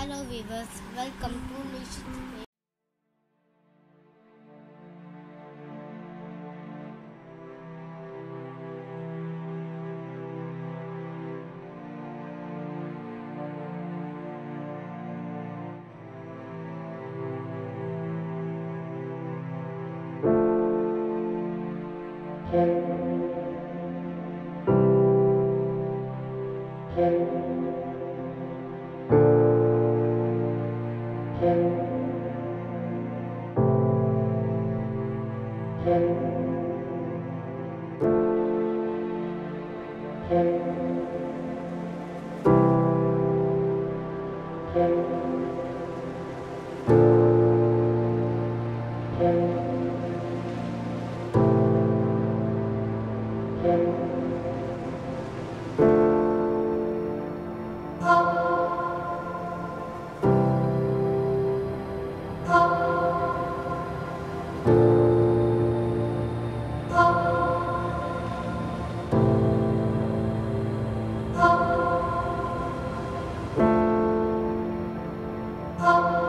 Hello viewers, welcome to Mission. Thank あ